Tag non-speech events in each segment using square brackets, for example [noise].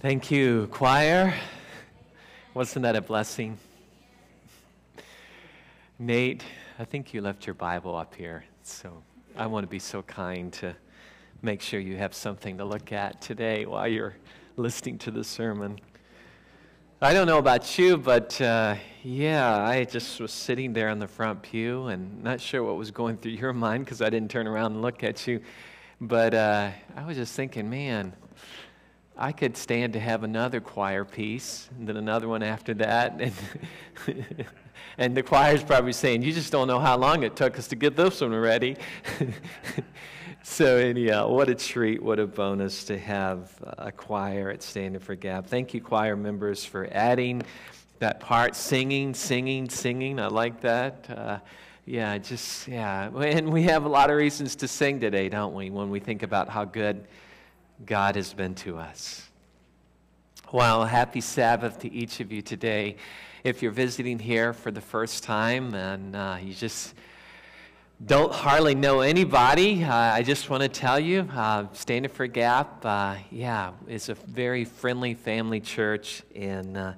Thank you, choir. Wasn't that a blessing? Nate, I think you left your Bible up here, so I want to be so kind to make sure you have something to look at today while you're listening to the sermon. I don't know about you, but uh, yeah, I just was sitting there on the front pew and not sure what was going through your [laughs] mind because I didn't turn around and look at you. But uh, I was just thinking, man, I could stand to have another choir piece, and then another one after that. And, [laughs] and the choir's probably saying, You just don't know how long it took us to get this one ready. [laughs] so, anyhow, what a treat, what a bonus to have a choir at Standifer Gap. Thank you, choir members, for adding that part singing, singing, singing. I like that. Uh, yeah, just, yeah. And we have a lot of reasons to sing today, don't we, when we think about how good God has been to us. Well, happy Sabbath to each of you today. If you're visiting here for the first time and uh, you just don't hardly know anybody, uh, I just want to tell you, uh, Standifer Gap, uh, yeah, is a very friendly family church. And uh,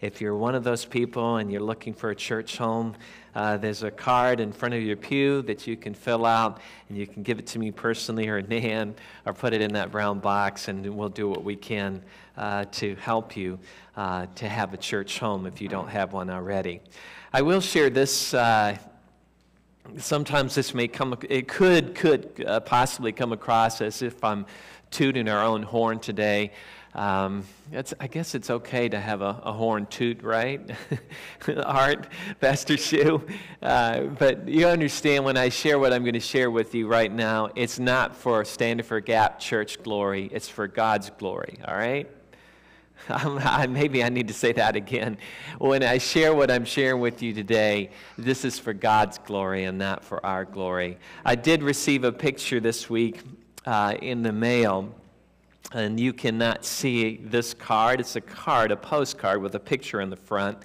if you're one of those people and you're looking for a church home, uh, there's a card in front of your pew that you can fill out, and you can give it to me personally or [laughs] Nan, or put it in that brown box, and we'll do what we can uh, to help you uh, to have a church home if you don't have one already. I will share this. Uh, sometimes this may come, it could, could uh, possibly come across as if I'm tooting our own horn today. Um, I guess it's okay to have a, a horn toot, right? [laughs] Art, Pastor Shu. Uh, but you understand when I share what I'm going to share with you right now, it's not for Standifer Gap Church glory, it's for God's glory, all right? [laughs] maybe I need to say that again. When I share what I'm sharing with you today, this is for God's glory and not for our glory. I did receive a picture this week uh, in the mail and you cannot see this card. It's a card, a postcard with a picture in the front.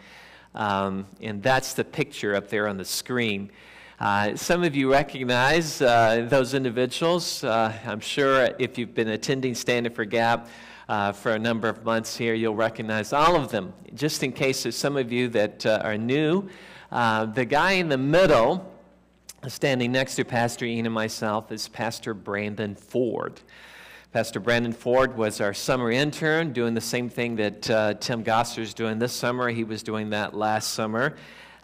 Um, and that's the picture up there on the screen. Uh, some of you recognize uh, those individuals. Uh, I'm sure if you've been attending Standifer Gap uh, for a number of months here, you'll recognize all of them. Just in case there's some of you that uh, are new, the guy in the middle, standing next to Pastor Ian and myself, is Pastor Brandon Ford. Pastor Brandon Ford was our summer intern, doing the same thing that uh, Tim Gosser is doing this summer. He was doing that last summer.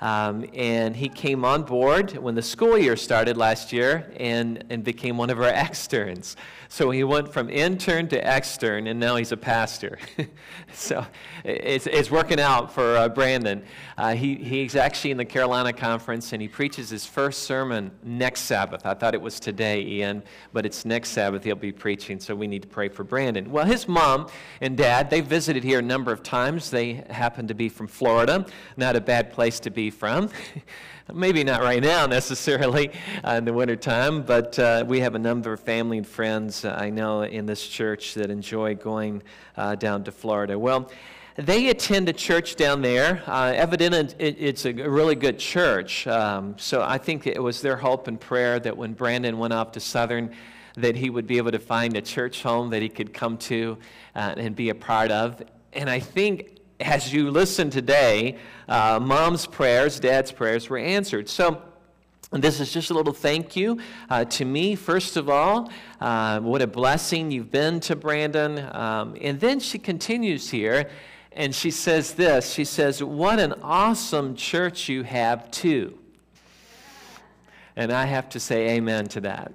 Um, and he came on board when the school year started last year and, and became one of our [laughs] externs. So he went from intern to extern, and now he's a pastor. [laughs] so it's, it's working out for uh, Brandon. Uh, he, he's actually in the Carolina Conference, and he preaches his first sermon next Sabbath. I thought it was today, Ian, but it's next Sabbath he'll be preaching, so we need to pray for Brandon. Well, his mom and dad, they visited here a number of times. They happen to be from Florida, not a bad place to be from. [laughs] Maybe not right now necessarily uh, in the wintertime, but uh, we have a number of family and friends uh, I know in this church that enjoy going uh, down to Florida. Well, they attend a church down there. Uh, evidently, it, it's a really good church. Um, so I think it was their hope and prayer that when Brandon went off to Southern, that he would be able to find a church home that he could come to uh, and be a part of. And I think as you listen today, uh, mom's prayers, dad's prayers were answered. So, this is just a little thank you uh, to me, first of all. Uh, what a blessing you've been to Brandon. Um, and then she continues here and she says this She says, What an awesome church you have, too. And I have to say amen to that.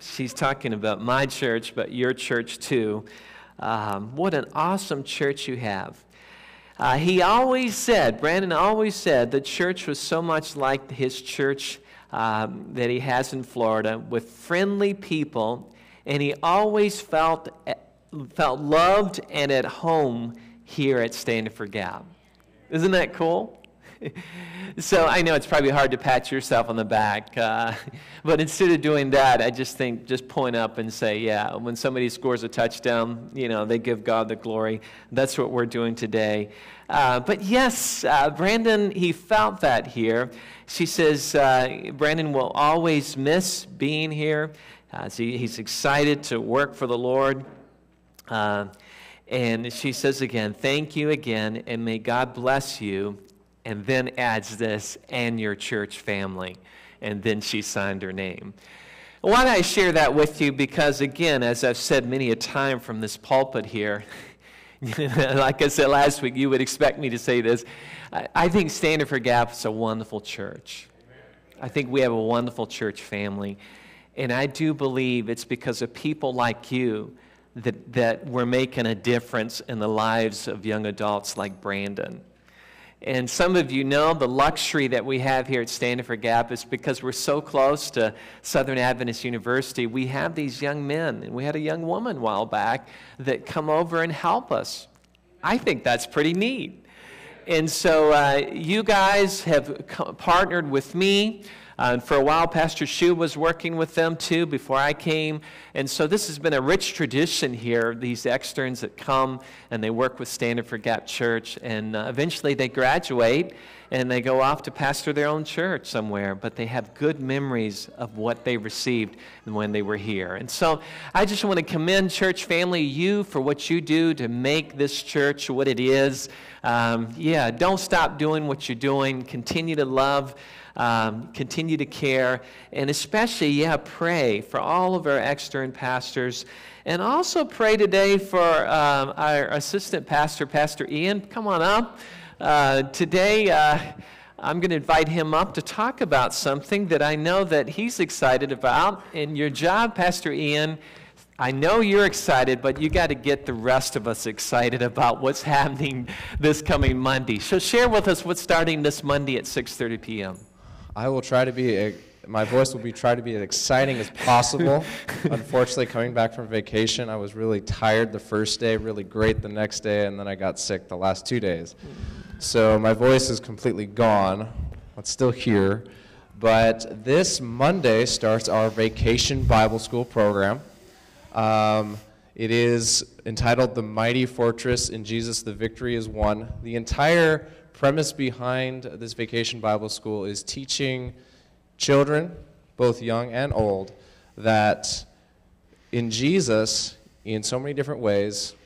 She's talking about my church, but your church, too. Um, what an awesome church you have. Uh, he always said, Brandon always said, the church was so much like his church um, that he has in Florida with friendly people, and he always felt, felt loved and at home here at Standifer Gap. Isn't that cool? [laughs] so I know it's probably hard to pat yourself on the back, uh, [laughs] but instead of doing that, I just think just point up and say, yeah, when somebody scores a touchdown, you know, they give God the glory. That's what we're doing today. Uh, but yes, uh, Brandon, he felt that here. She says, uh, Brandon will always miss being here. Uh, so he's excited to work for the Lord. Uh, And she says again, Thank you again, and may God bless you. And then adds this, and your church family. And then she signed her name. Why do I share that with you? Because, again, as I've said many a time from this pulpit here, [laughs] like I said last week, you would expect me to say this. I think Standifer Gap is a wonderful church. I think we have a wonderful church family. And I do believe it's because of people like you that, that we're making a difference in the lives of young adults like Brandon. And some of you know the luxury that we have here at Standifer Gap is because we're so close to Southern Adventist University. We have these young men, and we had a young woman a while back that come over and help us. I think that's pretty neat. And so uh, you guys have partnered with me. And for a while, Pastor Shu was working with them too before I came. And so this has been a rich tradition here, these externs that come and they work with Standifer Gap Church. And uh, eventually they graduate and they go off to pastor their own church somewhere, but they have good memories of what they received when they were here. And so I just want to commend church family, you, for what you do to make this church what it is. Um, yeah, don't stop doing what you're doing. Continue to love um, continue to care, and especially, yeah, pray for all of our extern pastors. And also pray today for um, our assistant pastor, Pastor Ian. Come on up. Uh, today, uh, I'm going to invite him up to talk about something that I know that he's excited about. In your job, Pastor Ian, I know you're excited, but you got to get the rest of us excited about what's [laughs] happening this coming Monday. So share with us what's starting this Monday at 6:30 p.m. I will try to be, my voice will be try to be as exciting as possible. [laughs] Unfortunately, coming back from vacation, I was really tired the first day, really great the next day, and then I got sick the last two days. So my voice is completely gone. It's still here. But this Monday starts our Vacation Bible School program. Um, it is entitled The Mighty Fortress in Jesus, the Victory is Won. The entire premise behind this vacation Bible school is teaching children, both young and old, that in Jesus, in so many different ways,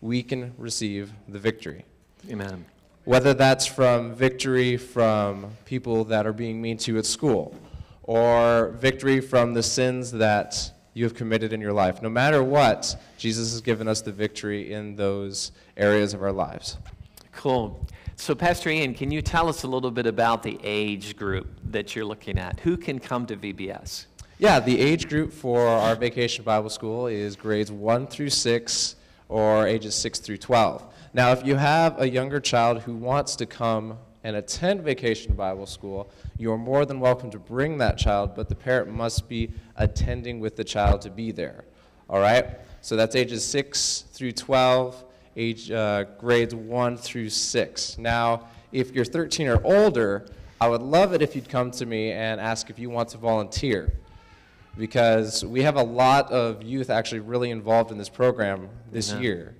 we can receive the victory. Amen. Whether that's from victory from people that are being mean to you at school, or victory from the sins that you have committed in your life. No matter what, Jesus has given us the victory in those areas of our lives. Cool. So, Pastor Ian, can you tell us a little bit about the age group that you're looking at? Who can come to VBS? Yeah, the age group for our Vacation Bible School is grades 1 through 6 or ages 6 through 12. Now, if you have a younger child who wants to come and attend Vacation Bible School, you are more than welcome to bring that child, but the parent must be attending with the child to be there. All right? So that's ages 6 through 12 age uh, grades 1 through 6. Now, if you're 13 or older, I would love it if you'd come to me and ask if you want to volunteer. Because we have a lot of youth actually really involved in this program this yeah. year.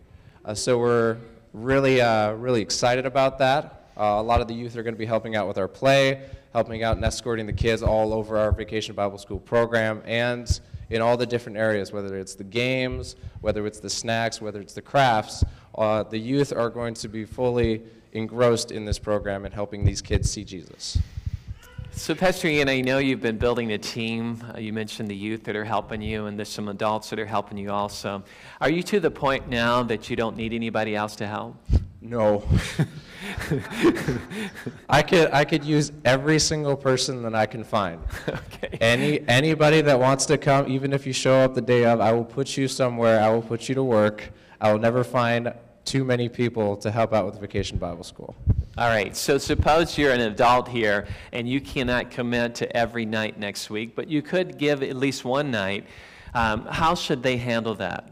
Uh, so we're really, uh, really excited about that. Uh, a lot of the youth are going to be helping out with our play, helping out and escorting the kids all over our Vacation Bible School program, and in all the different areas, whether it's the games, whether it's the snacks, whether it's the crafts uh, the youth are going to be fully engrossed in this program and helping these kids see Jesus. So, Pastor Ian, I know you've been building a team. Uh, you mentioned the youth that are helping you, and there's some adults that are helping you also. Are you to the point now that you don't need anybody else to help? No. [laughs] I could I could use every single person that I can find. Okay. Any anybody that wants to come, even if you show up the day of, I will put you somewhere. I will put you to work. I will never find too many people to help out with Vacation Bible School. All right, so suppose you're an adult here and you cannot commit to every night next week, but you could give at least one night. Um, how should they handle that?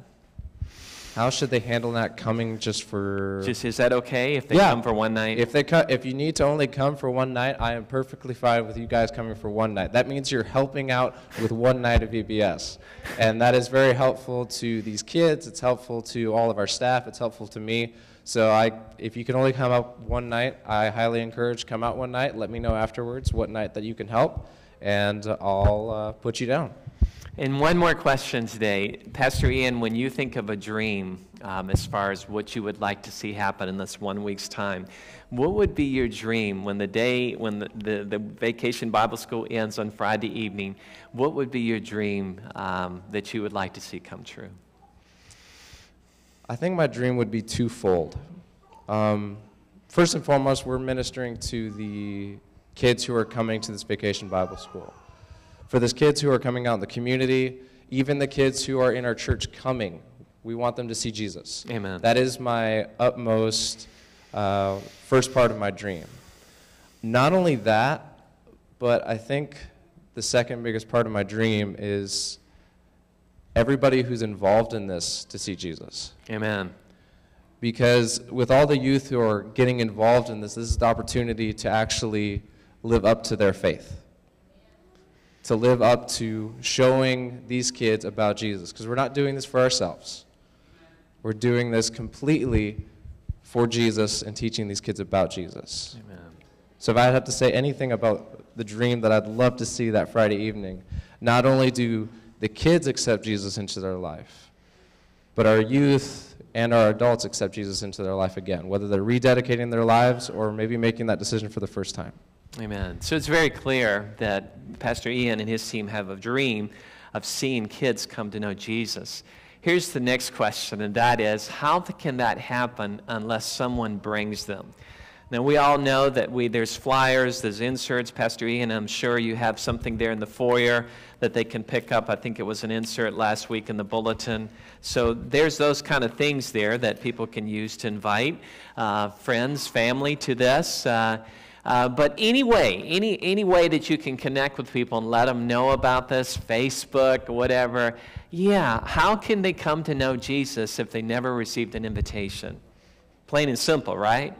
How should they handle that coming just for? Just is that okay if they yeah. come for one night? If they co- if you need to only come for one night, I am perfectly fine with you guys coming for one night. That means you're helping out with one night of VBS, and that is very helpful to these kids. It's helpful to all of our staff. It's helpful to me. So I, if you can only come out one night, I highly encourage come out one night. Let me know afterwards what night that you can help, and I'll uh, put you down. And one more question today. Pastor Ian, when you think of a dream, um, as far as what you would like to see happen in this one week's time, what would be your dream when the day, when the, the, the vacation Bible school ends on Friday evening? What would be your dream um, that you would like to see come true? I think my dream would be twofold. Um, first and foremost, we're ministering to the kids who are coming to this vacation Bible school. For those kids who are coming out in the community, even the kids who are in our church coming, we want them to see Jesus. Amen. That is my utmost uh, first part of my dream. Not only that, but I think the second biggest part of my dream is everybody who's involved in this to see Jesus. Amen. Because with all the youth who are getting involved in this, this is the opportunity to actually live up to their faith. To live up to showing these kids about Jesus. Because we're not doing this for ourselves. We're doing this completely for Jesus and teaching these kids about Jesus. Amen. So if I had to say anything about the dream that I'd love to see that Friday evening, not only do the kids accept Jesus into their life, but our youth and our adults accept Jesus into their life again, whether they're rededicating their lives or maybe making that decision for the first time. Amen. So it's very clear that Pastor Ian and his team have a dream of seeing kids come to know Jesus. Here's the next question, and that is how can that happen unless someone brings them? Now, we all know that we, there's flyers, there's inserts. Pastor Ian, I'm sure you have something there in the foyer that they can pick up. I think it was an insert last week in the bulletin. So there's those kind of things there that people can use to invite uh, friends, family to this. Uh, uh, but anyway, any, any way that you can connect with people and let them know about this, Facebook, whatever, yeah, how can they come to know Jesus if they never received an invitation? Plain and simple, right?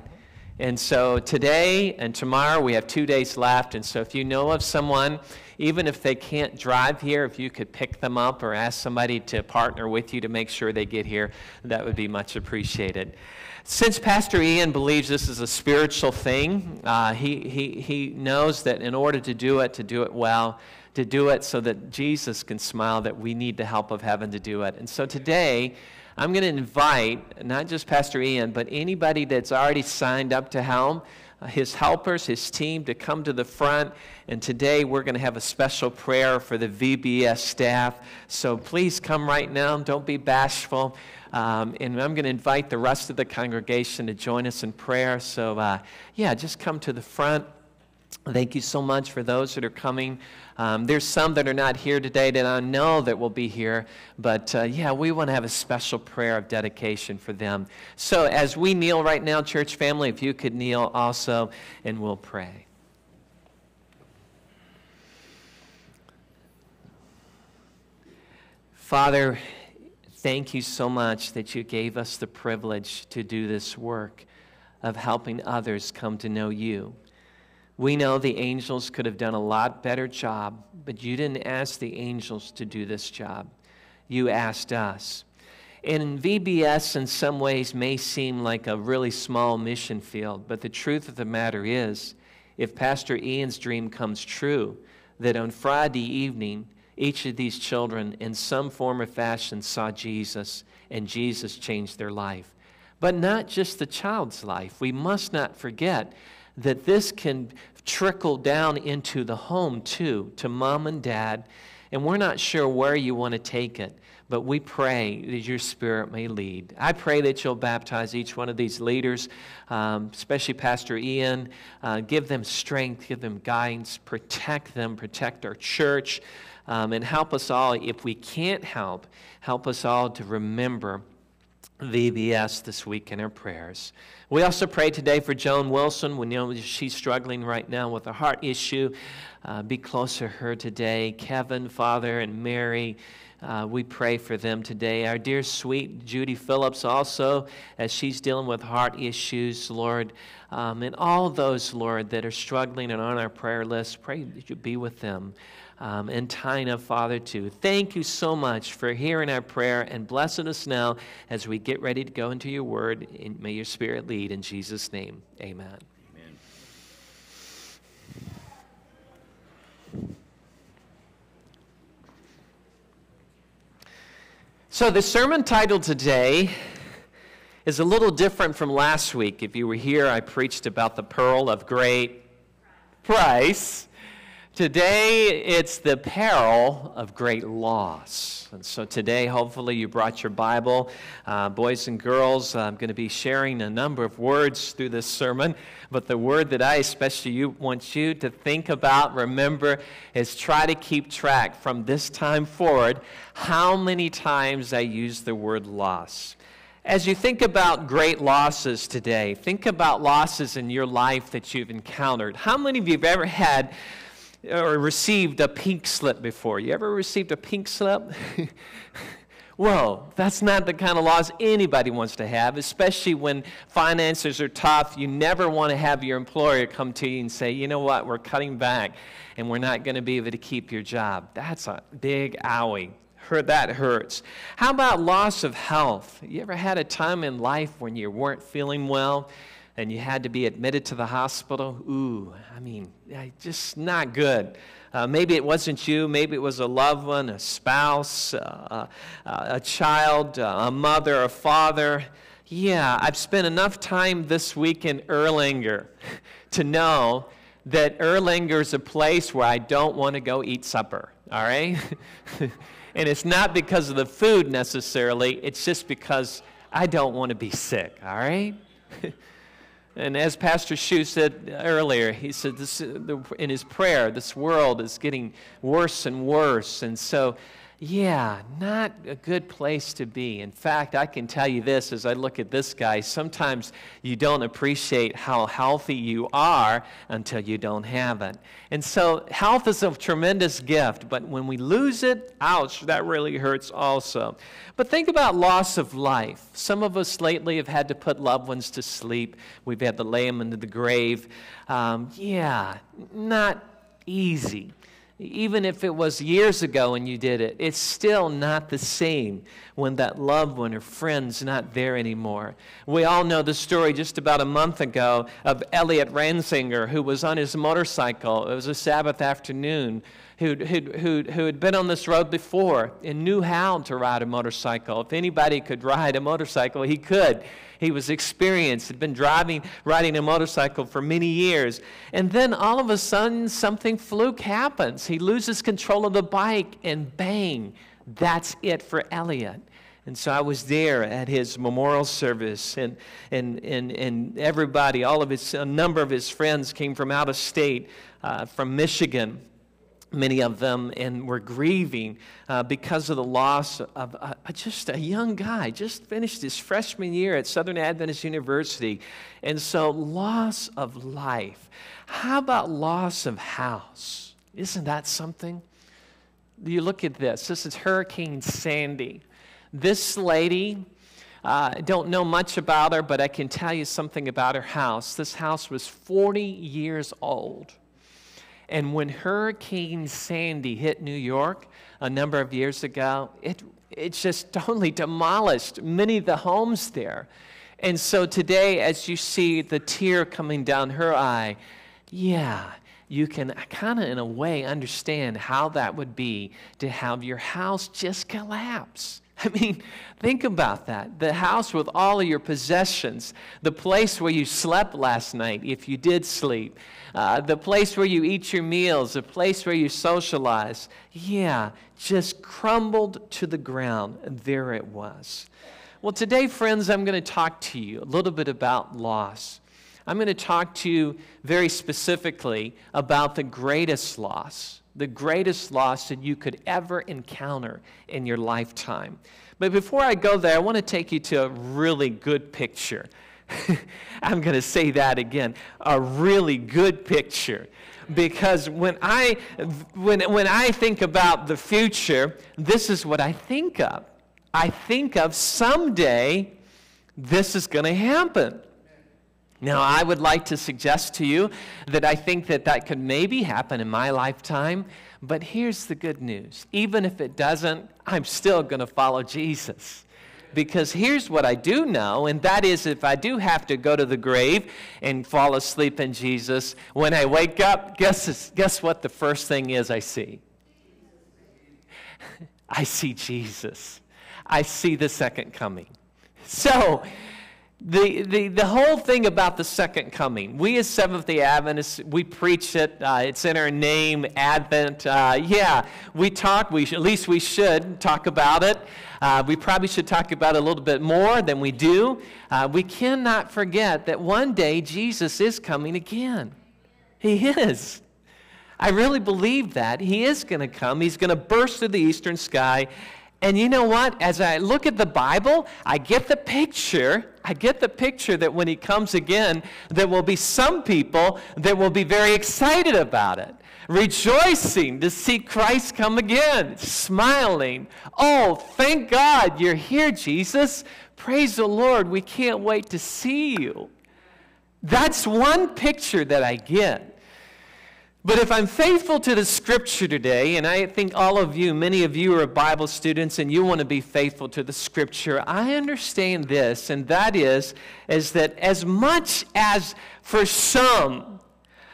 And so today and tomorrow we have two days left. And so if you know of someone, even if they can't drive here, if you could pick them up or ask somebody to partner with you to make sure they get here, that would be much appreciated. Since Pastor Ian believes this is a spiritual thing, uh, he, he, he knows that in order to do it, to do it well, to do it so that Jesus can smile, that we need the help of heaven to do it. And so today, I'm going to invite not just Pastor Ian, but anybody that's already signed up to help, uh, his helpers, his team to come to the front. And today we're going to have a special prayer for the VBS staff. So please come right now. Don't be bashful. Um, and I'm going to invite the rest of the congregation to join us in prayer. So, uh, yeah, just come to the front. Thank you so much for those that are coming. Um, there's some that are not here today that I know that will be here, but uh, yeah, we want to have a special prayer of dedication for them. So as we kneel right now, church family, if you could kneel also, and we'll pray. Father, thank you so much that you gave us the privilege to do this work of helping others come to know you. We know the angels could have done a lot better job, but you didn't ask the angels to do this job. You asked us. And VBS, in some ways, may seem like a really small mission field, but the truth of the matter is, if Pastor Ian's dream comes true, that on Friday evening, each of these children, in some form or fashion, saw Jesus, and Jesus changed their life. But not just the child's life. We must not forget that this can trickle down into the home too, to mom and dad. And we're not sure where you want to take it, but we pray that your spirit may lead. I pray that you'll baptize each one of these leaders, um, especially Pastor Ian. Uh, give them strength, give them guidance, protect them, protect our church, um, and help us all, if we can't help, help us all to remember VBS this week in our prayers. We also pray today for Joan Wilson. We know she's struggling right now with a heart issue. Uh, be close to her today. Kevin, Father, and Mary. Uh, we pray for them today. Our dear sweet Judy Phillips also, as she's dealing with heart issues, Lord, um, and all those, Lord, that are struggling and on our prayer list, pray that you be with them um, and Tina, Father, too. Thank you so much for hearing our prayer and blessing us now as we get ready to go into your word. And may your spirit lead in Jesus' name. Amen. So, the sermon title today is a little different from last week. If you were here, I preached about the pearl of great price. Today, it's the peril of great loss. And so, today, hopefully, you brought your Bible. Uh, boys and girls, I'm going to be sharing a number of words through this sermon. But the word that I especially you, want you to think about, remember, is try to keep track from this time forward how many times I use the word loss. As you think about great losses today, think about losses in your life that you've encountered. How many of you have ever had or received a pink slip before. You ever received a pink slip? [laughs] Well, that's not the kind of loss anybody wants to have, especially when finances are tough. You never want to have your employer come to you and say, you know what, we're cutting back and we're not going to be able to keep your job. That's a big owie. Hurt, that hurts. How about loss of health? You ever had a time in life when you weren't feeling well? And you had to be admitted to the hospital, ooh, I mean, just not good. Uh, maybe it wasn't you, maybe it was a loved one, a spouse, uh, uh, a child, uh, a mother, a father. Yeah, I've spent enough time this week in Erlanger [laughs] to know that Erlanger is a place where I don't want to go eat supper, all right? [laughs] and it's not because of the food necessarily, it's just because I don't want to be sick, all right? [laughs] And as Pastor Shu said earlier, he said this, in his prayer, this world is getting worse and worse. And so yeah, not a good place to be. In fact, I can tell you this as I look at this guy sometimes you don't appreciate how healthy you are until you don't have it. And so, health is a tremendous gift, but when we lose it, ouch, that really hurts also. But think about loss of life. Some of us lately have had to put loved ones to sleep, we've had to lay them into the grave. Um, yeah, not easy even if it was years ago when you did it, it's still not the same when that loved one or friend's not there anymore. We all know the story just about a month ago of Elliot Ransinger, who was on his motorcycle. It was a Sabbath afternoon, who who who had been on this road before and knew how to ride a motorcycle. If anybody could ride a motorcycle, he could. He was experienced, had been driving, riding a motorcycle for many years. And then all of a sudden, something fluke happens. He loses control of the bike, and bang, that's it for Elliot. And so I was there at his memorial service, and, and, and, and everybody, all of his, a number of his friends came from out of state, uh, from Michigan many of them, and were grieving uh, because of the loss of uh, just a young guy, just finished his freshman year at Southern Adventist University. And so, loss of life. How about loss of house? Isn't that something? You look at this. This is Hurricane Sandy. This lady, I uh, don't know much about her, but I can tell you something about her house. This house was 40 years old. And when Hurricane Sandy hit New York a number of years ago, it, it just [laughs] totally demolished many of the homes there. And so today, as you see the tear coming down her eye, yeah, you can kind of, in a way, understand how that would be to have your house just collapse. [laughs] I mean, think about that. The house with all of your possessions, the place where you slept last night, if you did sleep, uh, the place where you eat your meals, the place where you socialize. Yeah, just crumbled to the ground. There it was. Well, today, friends, I'm going to talk to you a little bit about loss. I'm going to talk to you very specifically about the greatest loss, the greatest loss that you could ever encounter in your lifetime. But before I go there, I want to take you to a really good picture. [laughs] I'm going to say that again a really good picture. Because when I, when, when I think about the future, this is what I think of. I think of someday this is going to happen. Now, I would like to suggest to you that I think that that could maybe happen in my lifetime, but here's the good news. Even if it doesn't, I'm still going to follow Jesus. Because here's what I do know, and that is if I do have to go to the grave and fall asleep in Jesus, when I wake up, guess, guess what the first thing is I see? [laughs] I see Jesus. I see the second coming. So, the, the, the whole thing about the second coming, we as Seventh day Adventists, we preach it. Uh, it's in our name, Advent. Uh, yeah, we talk, we, at least we should talk about it. Uh, we probably should talk about it a little bit more than we do. Uh, we cannot forget that one day Jesus is coming again. He is. I really believe that. He is going to come. He's going to burst through the eastern sky and you know what? As I look at the Bible, I get the picture. I get the picture that when he comes again, there will be some people that will be very excited about it, rejoicing to see Christ come again, smiling. Oh, thank God you're here, Jesus. Praise the Lord. We can't wait to see you. That's one picture that I get. But if I'm faithful to the scripture today, and I think all of you, many of you are Bible students and you want to be faithful to the scripture, I understand this, and that is, is that as much as for some,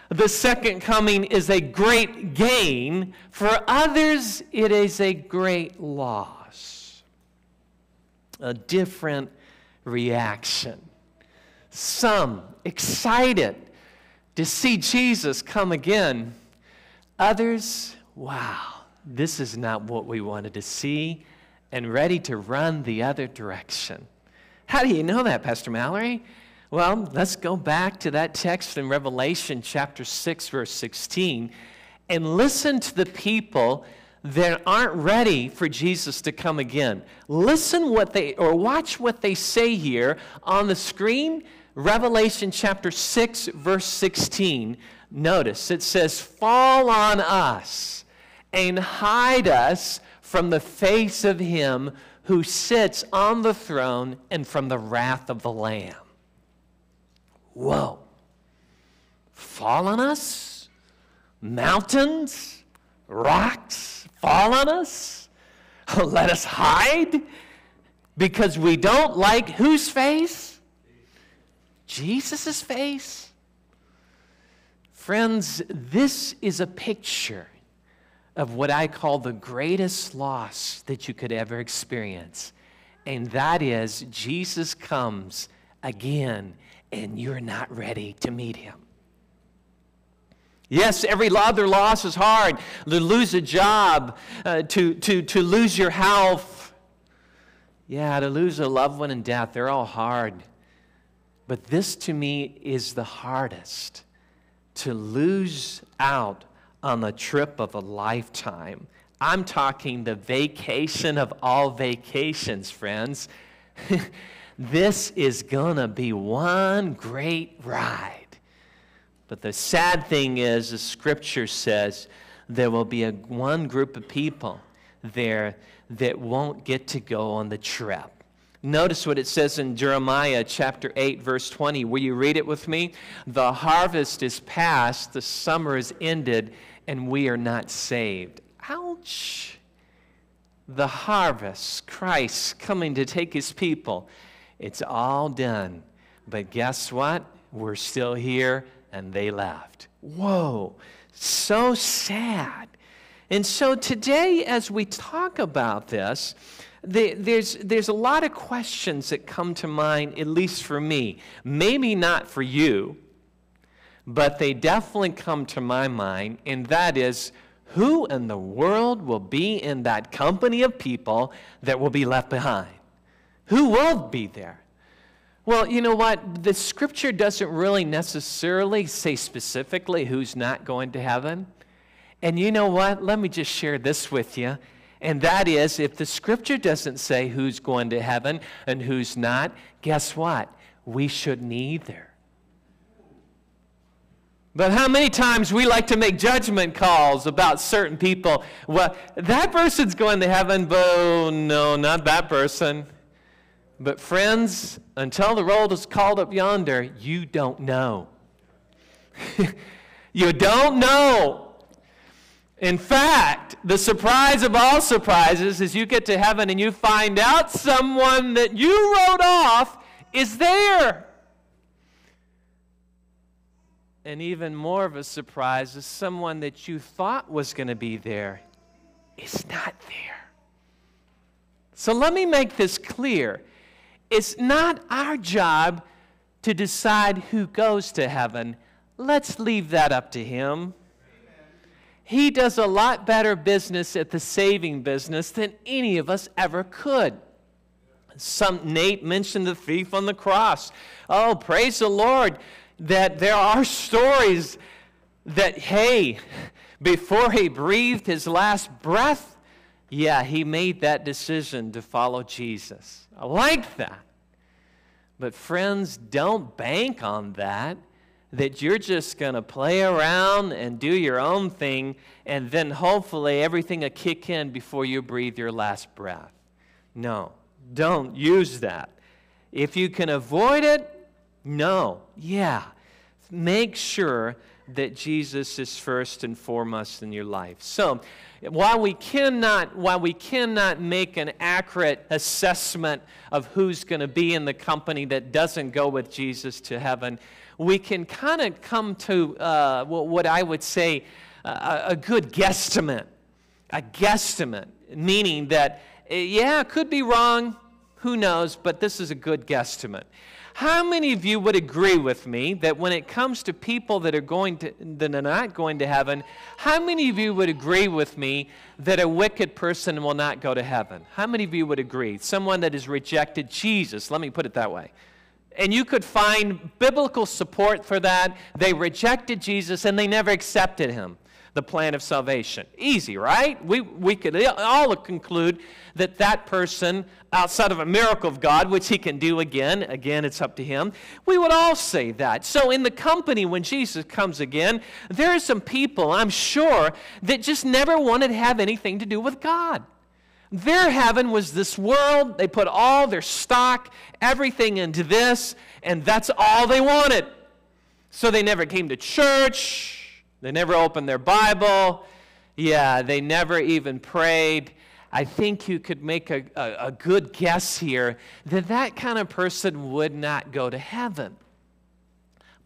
the second coming is a great gain, for others it is a great loss. A different reaction. Some excited to see Jesus come again. Others, wow, this is not what we wanted to see, and ready to run the other direction. How do you know that, Pastor Mallory? Well, let's go back to that text in Revelation chapter 6, verse 16, and listen to the people that aren't ready for Jesus to come again. Listen what they, or watch what they say here on the screen Revelation chapter 6, verse 16, notice it says, Fall on us and hide us from the face of him who sits on the throne and from the wrath of the Lamb. Whoa. Fall on us? Mountains? Rocks? Fall on us? [laughs] Let us hide? Because we don't like whose face? Jesus' face? Friends, this is a picture of what I call the greatest loss that you could ever experience. And that is, Jesus comes again and you're not ready to meet him. Yes, every other loss is hard. To lose a job, uh, to, to, to lose your health. Yeah, to lose a loved one in death, they're all hard. But this to me is the hardest to lose out on the trip of a lifetime. I'm talking the vacation of all vacations, friends. [laughs] this is going to be one great ride. But the sad thing is, the scripture says there will be a, one group of people there that won't get to go on the trip. Notice what it says in Jeremiah chapter 8, verse 20. Will you read it with me? The harvest is past, the summer is ended, and we are not saved. Ouch! The harvest, Christ coming to take his people, it's all done. But guess what? We're still here, and they left. Whoa! So sad. And so today, as we talk about this, there's, there's a lot of questions that come to mind, at least for me. Maybe not for you, but they definitely come to my mind, and that is who in the world will be in that company of people that will be left behind? Who will be there? Well, you know what? The scripture doesn't really necessarily say specifically who's not going to heaven. And you know what? Let me just share this with you. And that is, if the scripture doesn't say who's going to heaven and who's not, guess what? We shouldn't either. But how many times we like to make judgment calls about certain people? Well, that person's going to heaven, but oh, no, not that person. But friends, until the roll is called up yonder, you don't know. [laughs] you don't know. In fact, the surprise of all surprises is you get to heaven and you find out someone that you wrote off is there. And even more of a surprise is someone that you thought was going to be there is not there. So let me make this clear. It's not our job to decide who goes to heaven. Let's leave that up to Him. He does a lot better business at the saving business than any of us ever could. Some Nate mentioned the thief on the cross. Oh, praise the Lord that there are stories that hey, before he breathed his last breath, yeah, he made that decision to follow Jesus. I like that. But friends, don't bank on that that you're just going to play around and do your own thing, and then hopefully everything will kick in before you breathe your last breath. No, don't use that. If you can avoid it, no, yeah. Make sure that Jesus is first and foremost in your life. So, while we cannot, while we cannot make an accurate assessment of who's going to be in the company that doesn't go with Jesus to heaven, we can kind of come to uh, what I would say uh, a good guesstimate. A guesstimate, meaning that, eh, yeah, it could be wrong, who knows, but this is a good guesstimate. How many of you would agree with me that when it comes to people that are going to that are not going to heaven, how many of you would agree with me that a wicked person will not go to heaven? How many of you would agree? Someone that has rejected Jesus, let me put it that way. And you could find biblical support for that. They rejected Jesus and they never accepted him the plan of salvation. Easy, right? We, we could all conclude that that person, outside of a miracle of God, which he can do again, again, it's up to him, we would all say that. So, in the company, when Jesus comes again, there are some people, I'm sure, that just never wanted to have anything to do with God. Their heaven was this world. They put all their stock, everything into this, and that's all they wanted. So they never came to church. They never opened their Bible. Yeah, they never even prayed. I think you could make a, a, a, good guess here that that kind of person would not go to heaven.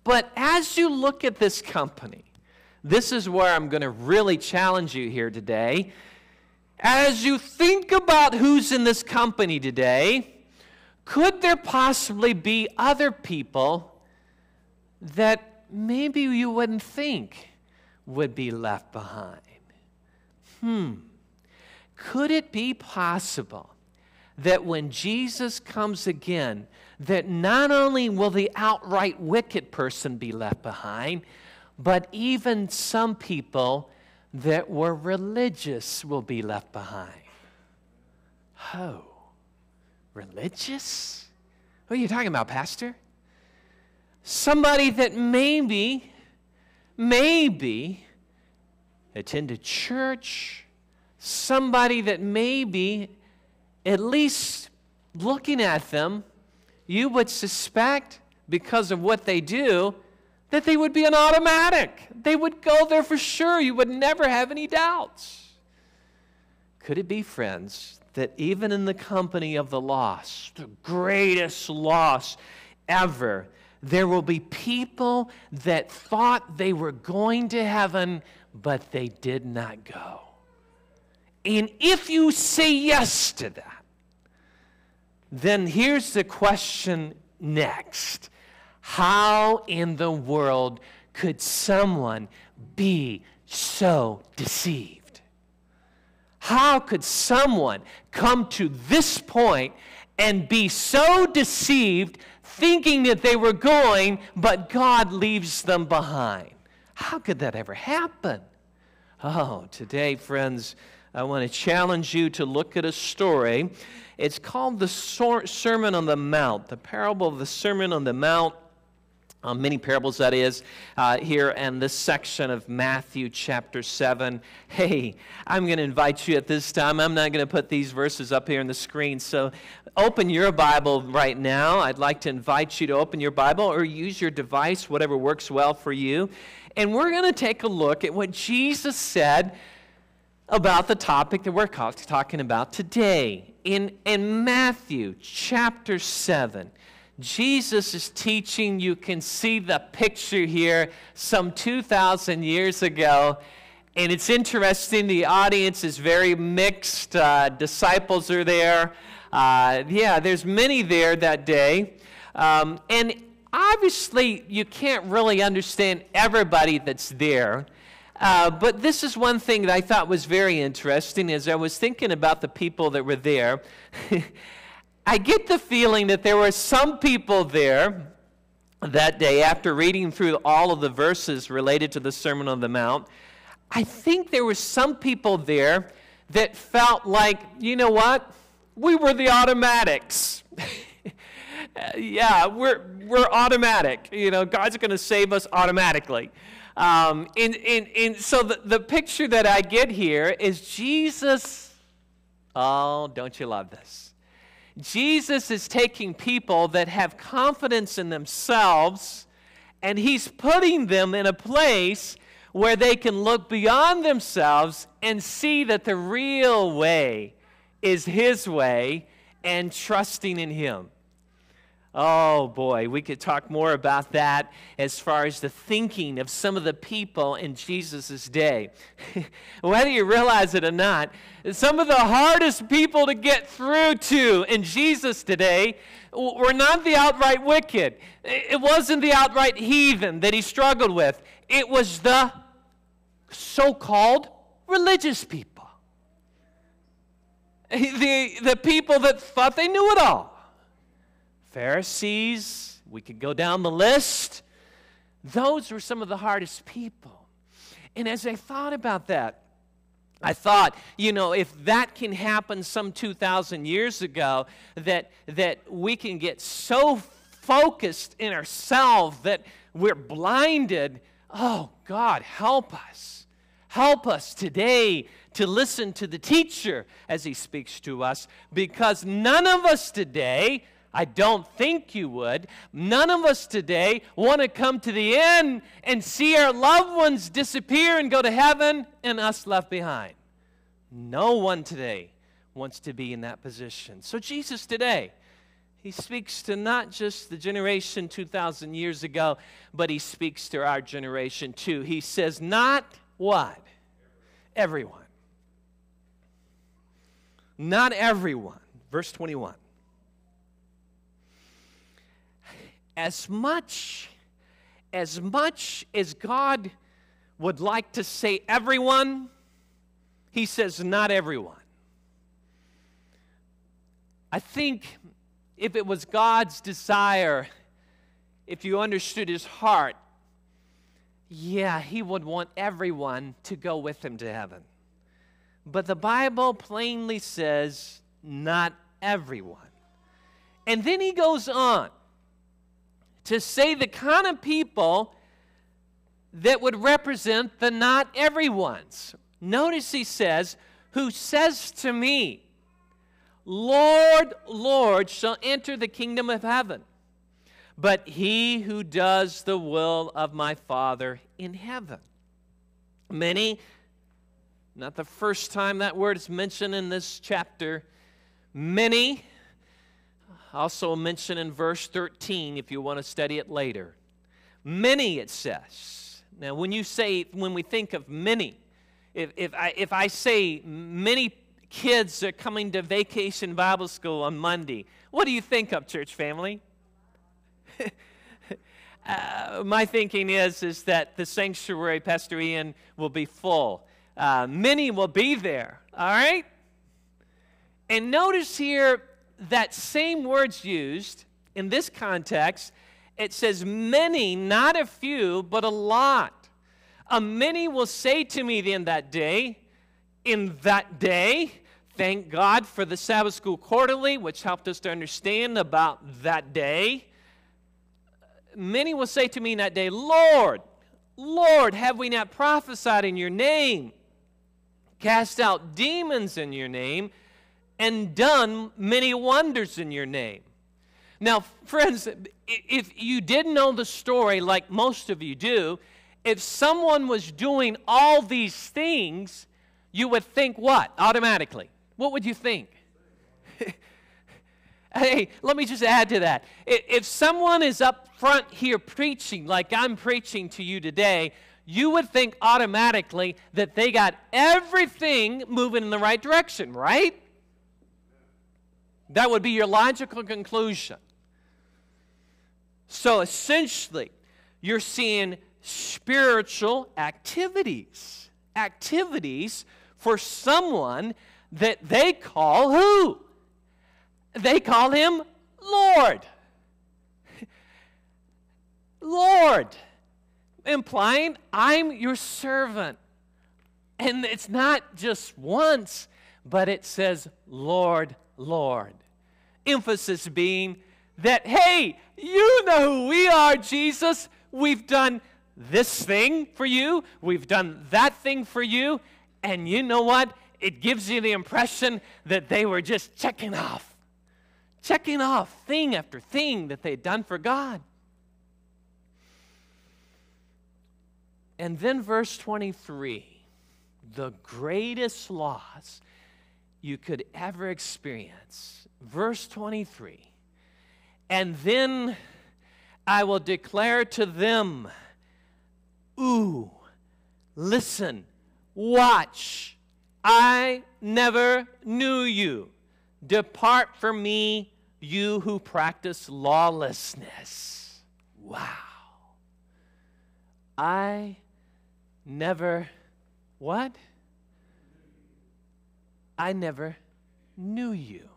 But as you look at this company, this is where I'm going to really challenge you here today. As you think about who's in this company today, could there possibly be other people that maybe you wouldn't think would be left behind. Hmm. Could it be possible that when Jesus comes again, that not only will the outright wicked person be left behind, but even some people that were religious will be left behind? Oh, religious? What are you talking about, Pastor? Somebody that maybe maybe attended church, somebody that maybe, at least looking at them, you would suspect because of what they do that they would be an automatic. They would go there for sure. You would never have any doubts. Could it be, friends, that even in the company of the lost, the greatest loss ever, there will be people that thought they were going to heaven, but they did not go. And if you say yes to that, then here's the question next How in the world could someone be so deceived? How could someone come to this point and be so deceived thinking that they were going, but God leaves them behind. How could that ever happen? Oh, today, friends, I want to challenge you to look at a story. It's called the Sermon on the Mount, the parable of the Sermon on the Mount many parables, that is, uh, here in this section of Matthew chapter 7. Hey, I'm going to invite you at this time. I'm not going to put these verses up here on the screen. So open your Bible right now. I'd like to invite you to open your Bible or use your device, whatever works well for you. And we're going to take a look at what Jesus said about the topic that we're talking about today. In, in Matthew chapter 7, Jesus is teaching. You can see the picture here some 2,000 years ago. And it's interesting, the audience is very mixed. Uh, disciples are there. Uh, yeah, there's many there that day. Um, and obviously, you can't really understand everybody that's there. Uh, but this is one thing that I thought was very interesting as I was thinking about the people that were there. [laughs] I get the feeling that there were some people there that day after reading through all of the verses related to the Sermon on the Mount. I think there were some people there that felt like, you know what? We were the automatics. [laughs] yeah, we're, we're automatic. You know, God's going to save us automatically. Um, and, and, and so the, the picture that I get here is Jesus. Oh, don't you love this? Jesus is taking people that have confidence in themselves and he's putting them in a place where they can look beyond themselves and see that the real way is his way and trusting in him. Oh boy, we could talk more about that as far as the thinking of some of the people in Jesus' day. [laughs] Whether you realize it or not, some of the hardest people to get through to in Jesus today were not the outright wicked. It wasn't the outright heathen that he struggled with, it was the so called religious people. [laughs] The, the people that thought they knew it all. Pharisees, we could go down the list. Those were some of the hardest people. And as I thought about that, I thought, you know, if that can happen some 2,000 years ago, that, that we can get so focused in ourselves that we're blinded. Oh, God, help us. Help us today to listen to the teacher as he speaks to us because none of us today I don't think you would. None of us today want to come to the end and see our loved ones disappear and go to heaven and us left behind. No one today wants to be in that position. So, Jesus today, he speaks to not just the generation 2,000 years ago, but he speaks to our generation too. He says, Not what? Everyone. Not everyone. Verse 21. As much as much as God would like to say everyone, he says not everyone. I think if it was God's desire, if you understood his heart, yeah, he would want everyone to go with him to heaven. But the Bible plainly says not everyone. And then he goes on to say the kind of people that would represent the not everyone's. Notice he says, Who says to me, Lord, Lord, shall enter the kingdom of heaven, but he who does the will of my Father in heaven. Many, not the first time that word is mentioned in this chapter, many also mentioned in verse 13 if you want to study it later. Many, it says. Now, when you say, when we think of many, if, if, I, if I say many kids are coming to vacation Bible school on Monday, what do you think of, church family? [laughs] uh, my thinking is, is that the sanctuary, Pastor Ian, will be full. Uh, many will be there, all right? And notice here, that same word's used in this context. It says, many, not a few, but a lot. A many will say to me in that day, in that day, thank God for the Sabbath School Quarterly, which helped us to understand about that day. Many will say to me in that day, Lord, Lord, have we not prophesied in your name, cast out demons in your name, and done many wonders in your name. Now, friends, if you didn't know the story like most of you do, if someone was doing all these things, you would think what automatically? What would you think? [laughs] hey, let me just add to that. If someone is up front here preaching like I'm preaching to you today, you would think automatically that they got everything moving in the right direction, right? That would be your logical conclusion. So essentially, you're seeing spiritual activities. Activities for someone that they call who? They call him Lord. Lord, implying I'm your servant. And it's not just once, but it says, Lord, Lord. Emphasis being that, hey, you know who we are, Jesus. We've done this thing for you, we've done that thing for you, and you know what? It gives you the impression that they were just checking off, checking off thing after thing that they'd done for God. And then verse 23 the greatest loss you could ever experience. Verse 23 And then I will declare to them, Ooh, listen, watch, I never knew you. Depart from me, you who practice lawlessness. Wow. I never, what? I never knew you.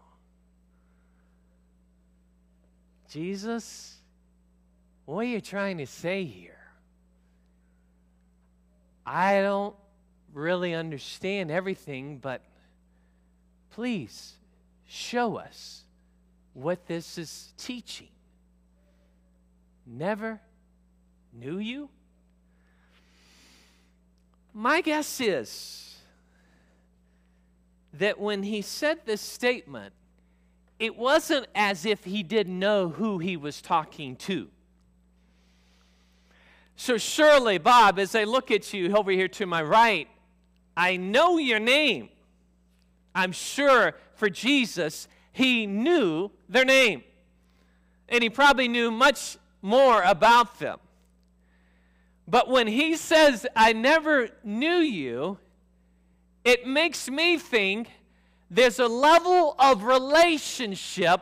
Jesus, what are you trying to say here? I don't really understand everything, but please show us what this is teaching. Never knew you? My guess is that when he said this statement, it wasn't as if he didn't know who he was talking to. So, surely, Bob, as I look at you over here to my right, I know your name. I'm sure for Jesus, he knew their name. And he probably knew much more about them. But when he says, I never knew you, it makes me think there's a level of relationship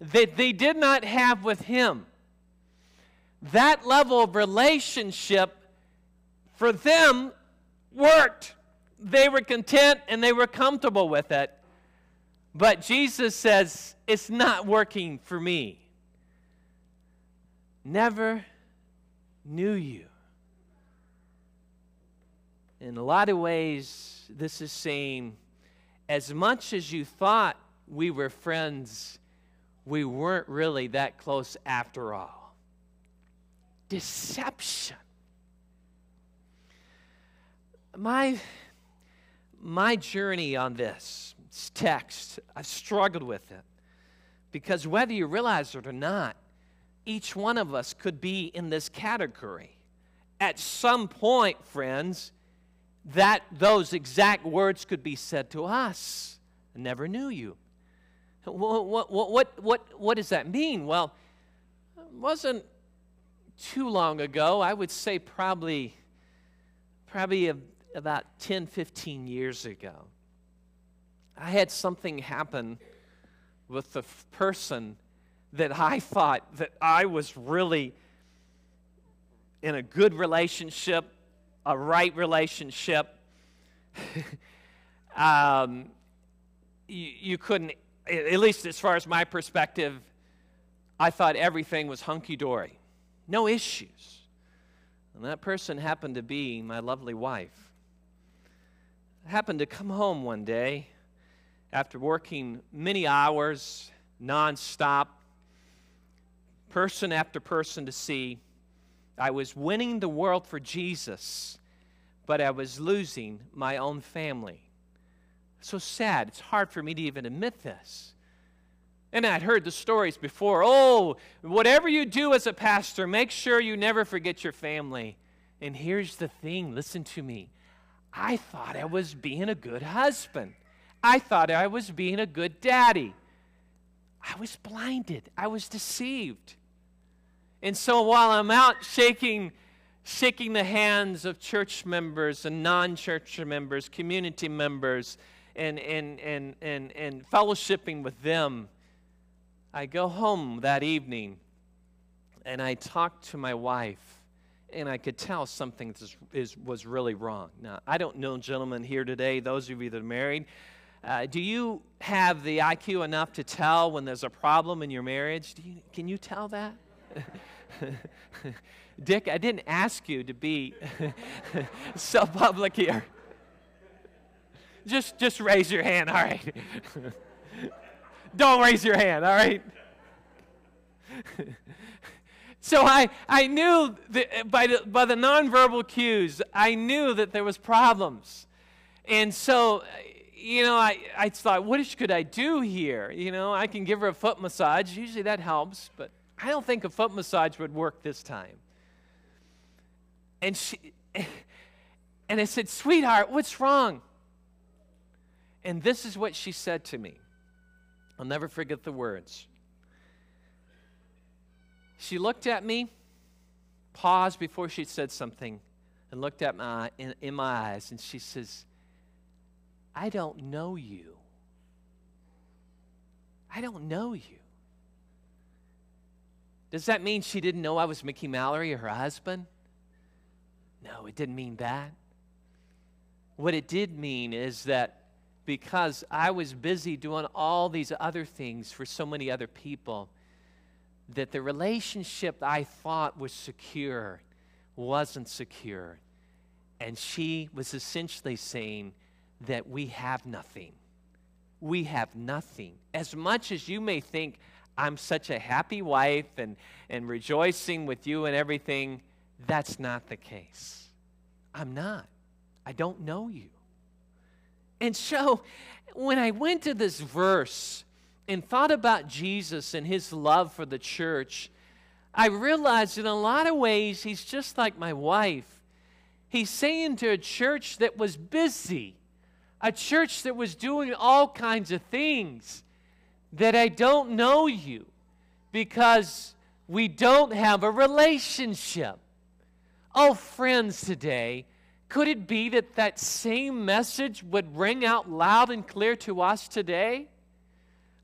that they did not have with him. That level of relationship for them worked. They were content and they were comfortable with it. But Jesus says, It's not working for me. Never knew you. In a lot of ways, this is saying, as much as you thought we were friends, we weren't really that close after all. Deception. My, my journey on this text, I've struggled with it because whether you realize it or not, each one of us could be in this category. At some point, friends, that those exact words could be said to us. I never knew you. What, what, what, what, what does that mean? Well, it wasn't too long ago. I would say probably, probably about 10, 15 years ago. I had something happen with the person that I thought that I was really in a good relationship a right relationship, [laughs] um, you, you couldn't, at least as far as my perspective, I thought everything was hunky dory, no issues. And that person happened to be my lovely wife. I happened to come home one day after working many hours, nonstop, person after person to see. I was winning the world for Jesus, but I was losing my own family. So sad. It's hard for me to even admit this. And I'd heard the stories before. Oh, whatever you do as a pastor, make sure you never forget your family. And here's the thing listen to me. I thought I was being a good husband, I thought I was being a good daddy. I was blinded, I was deceived. And so while I'm out shaking shaking the hands of church members and non church members, community members, and, and, and, and, and fellowshipping with them. I go home that evening and I talk to my wife, and I could tell something is, is, was really wrong. Now, I don't know, gentlemen here today, those of you that are married, uh, do you have the IQ enough to tell when there's a problem in your marriage? You, can you tell that? [laughs] [laughs] Dick, I didn't ask you to be [laughs] so public here. Just, just raise your hand, all right? [laughs] Don't raise your hand, all right? so I, I knew that by the, by the nonverbal cues, I knew that there was problems. And so, you know, I, I thought, what could I do here? You know, I can give her a foot massage. Usually that helps, but I don't think a foot massage would work this time. And she [laughs] and I said, "Sweetheart, what's wrong?" And this is what she said to me. I'll never forget the words. She looked at me, paused before she said something, and looked at my in, in my eyes, and she says, "I don't know you. I don't know you." Does that mean she didn't know I was Mickey Mallory or her husband? No, it didn't mean that. What it did mean is that because I was busy doing all these other things for so many other people, that the relationship I thought was secure wasn't secure. And she was essentially saying that we have nothing. We have nothing. As much as you may think, I'm such a happy wife and, and rejoicing with you and everything. That's not the case. I'm not. I don't know you. And so when I went to this verse and thought about Jesus and his love for the church, I realized in a lot of ways he's just like my wife. He's saying to a church that was busy, a church that was doing all kinds of things that I don't know you because we don't have a relationship. Oh, friends, today, could it be that that same message would ring out loud and clear to us today?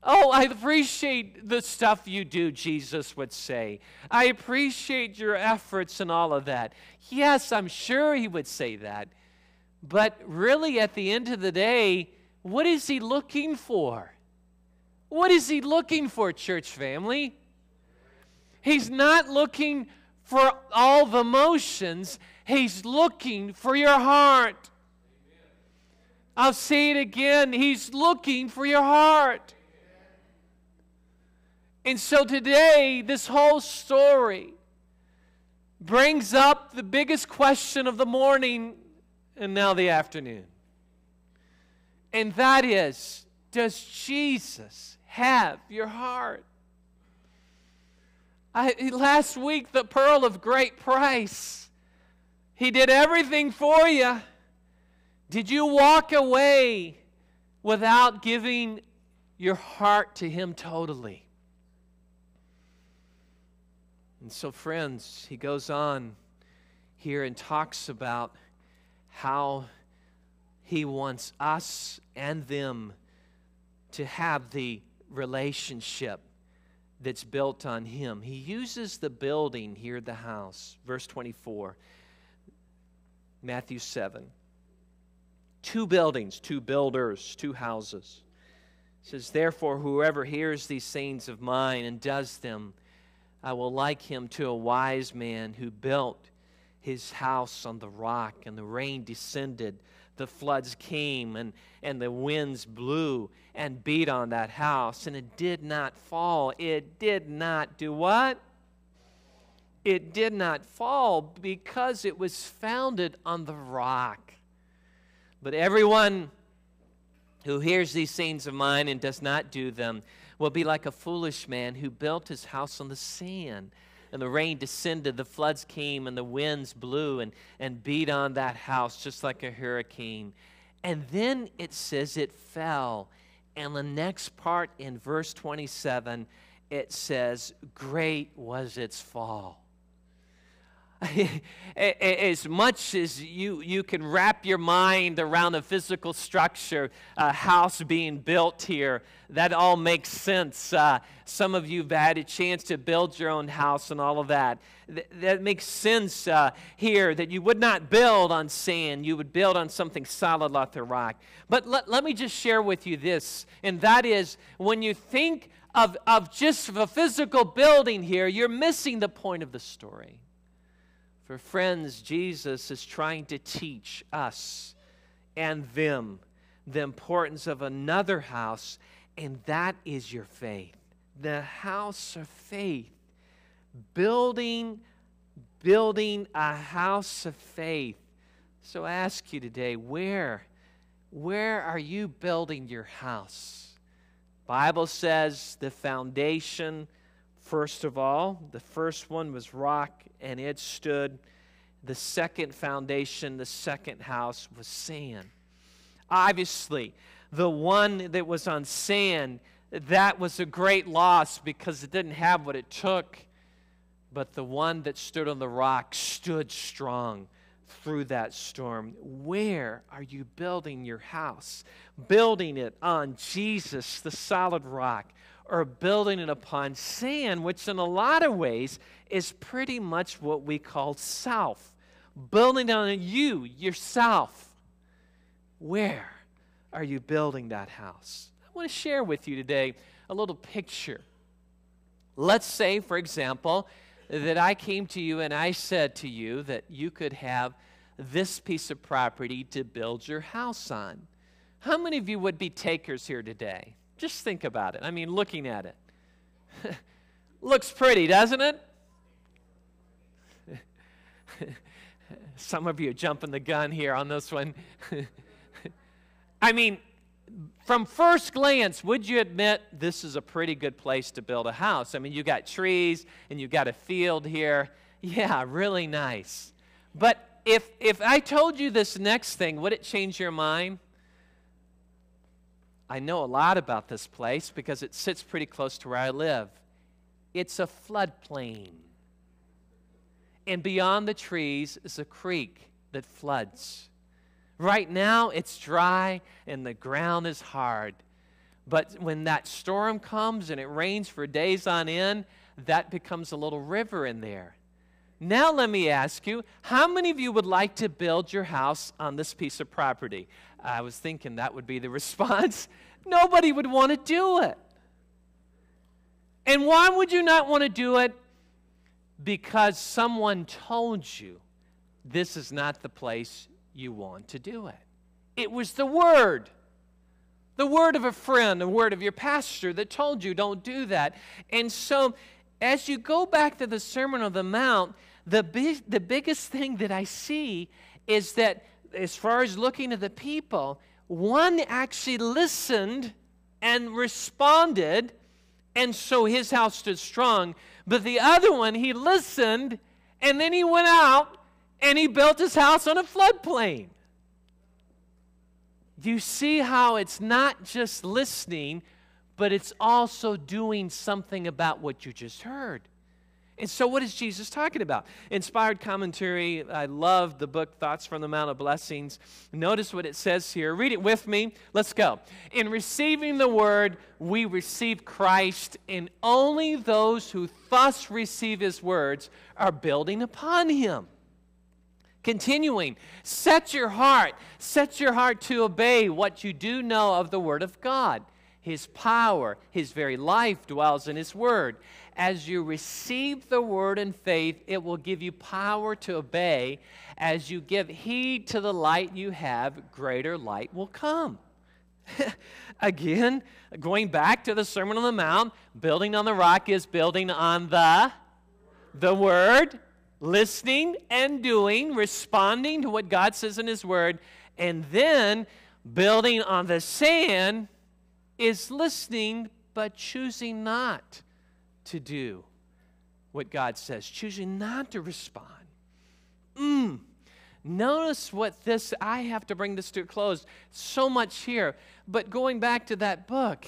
Oh, I appreciate the stuff you do, Jesus would say. I appreciate your efforts and all of that. Yes, I'm sure he would say that. But really, at the end of the day, what is he looking for? What is he looking for, church family? He's not looking for all the motions, he's looking for your heart. I'll say it again. He's looking for your heart. And so today, this whole story brings up the biggest question of the morning and now the afternoon. And that is Does Jesus have your heart. I, last week, the pearl of great price. He did everything for you. Did you walk away without giving your heart to Him totally? And so, friends, he goes on here and talks about how he wants us and them to have the relationship that's built on him. He uses the building here, the house. Verse 24, Matthew 7. Two buildings, two builders, two houses. It says, Therefore, whoever hears these sayings of mine and does them, I will like him to a wise man who built his house on the rock, and the rain descended the floods came and, and the winds blew and beat on that house, and it did not fall. It did not do what? It did not fall because it was founded on the rock. But everyone who hears these sayings of mine and does not do them will be like a foolish man who built his house on the sand and the rain descended, the floods came, and the winds blew and, and beat on that house just like a hurricane. And then it says it fell. And the next part in verse 27, it says, Great was its fall. [laughs] as much as you, you can wrap your mind around a physical structure, a house being built here, that all makes sense. Uh, some of you have had a chance to build your own house and all of that. Th- that makes sense uh, here that you would not build on sand, you would build on something solid like the rock. But let, let me just share with you this, and that is when you think of, of just a physical building here, you're missing the point of the story. For friends, Jesus is trying to teach us and them the importance of another house, and that is your faith. The house of faith. Building, building a house of faith. So I ask you today, where, where are you building your house? Bible says the foundation First of all, the first one was rock, and it stood. The second foundation, the second house, was sand. Obviously, the one that was on sand, that was a great loss because it didn't have what it took. But the one that stood on the rock stood strong through that storm. Where are you building your house? Building it on Jesus, the solid rock or building it upon sand, which in a lot of ways is pretty much what we call self. Building on you, yourself. Where are you building that house? I want to share with you today a little picture. Let's say, for example, that I came to you and I said to you that you could have this piece of property to build your house on. How many of you would be takers here today? Just think about it. I mean, looking at it. [laughs] Looks pretty, doesn't it? [laughs] Some of you are jumping the gun here on this one. [laughs] I mean, from first glance, would you admit this is a pretty good place to build a house? I mean, you got trees and you got a field here. Yeah, really nice. But if if I told you this next thing, would it change your mind? I know a lot about this place because it sits pretty close to where I live. It's a floodplain. And beyond the trees is a creek that floods. Right now, it's dry and the ground is hard. But when that storm comes and it rains for days on end, that becomes a little river in there. Now, let me ask you how many of you would like to build your house on this piece of property? I was thinking that would be the [laughs] response. Nobody would want to do it. And why would you not want to do it? Because someone told you this is not the place you want to do it. It was the word. The word of a friend, the word of your pastor that told you don't do that. And so, as you go back to the Sermon on the Mount, the, big, the biggest thing that I see is that as far as looking at the people, one actually listened and responded, and so his house stood strong. But the other one, he listened, and then he went out and he built his house on a floodplain. You see how it's not just listening, but it's also doing something about what you just heard. And so, what is Jesus talking about? Inspired commentary. I love the book Thoughts from the Mount of Blessings. Notice what it says here. Read it with me. Let's go. In receiving the word, we receive Christ, and only those who thus receive his words are building upon him. Continuing, set your heart, set your heart to obey what you do know of the Word of God. His power, His very life dwells in His Word as you receive the word in faith, it will give you power to obey. As you give heed to the light you have, greater light will come. [laughs] Again, going back to the Sermon on the Mount, building on the rock is building on the the word, listening and doing, responding to what God says in his word, and then building on the sand is listening but choosing not to do what God says, choosing not to respond. Mm. Notice what this, I have to bring this to a close. So much here. But going back to that book,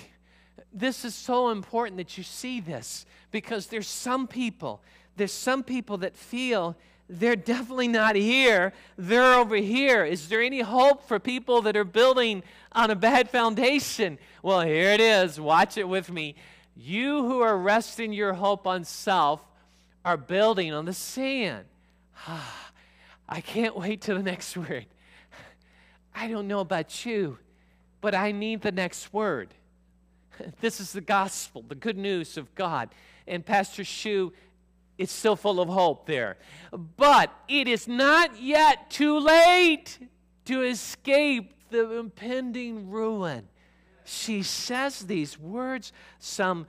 this is so important that you see this because there's some people, there's some people that feel they're definitely not here. They're over here. Is there any hope for people that are building on a bad foundation? Well, here it is. Watch it with me. You who are resting your hope on self are building on the sand. [sighs] I can't wait to the next word. [laughs] I don't know about you, but I need the next word. [laughs] This is the gospel, the good news of God. And Pastor Shu it's still full of hope there. But it is not yet too late to escape the impending ruin. She says these words some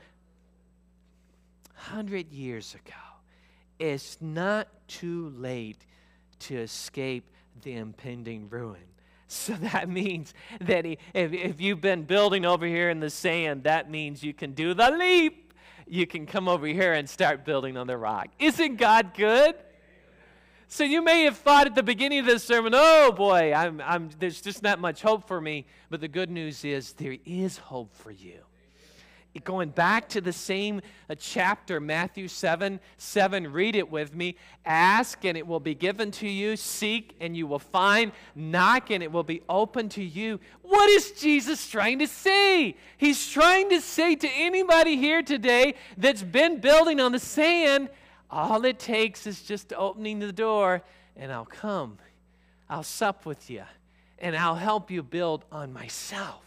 hundred years ago. It's not too late to escape the impending ruin. So [laughs] that means that if, if you've been building over here in the sand, that means you can do the leap you can come over here and start building on the rock. Isn't God good? So you may have thought at the beginning of this sermon, oh boy, I'm, I'm, there's just not much hope for me. But the good news is there is hope for you going back to the same uh, chapter, Matthew 7 7, read it with me. Ask and it will be given to you. Seek and you will find. Knock and it will be open to you. What is Jesus trying to say? He's trying to say to anybody here today that's been building on the sand, all it takes is just opening the door and I'll come. I'll sup with you and I'll help you build on myself.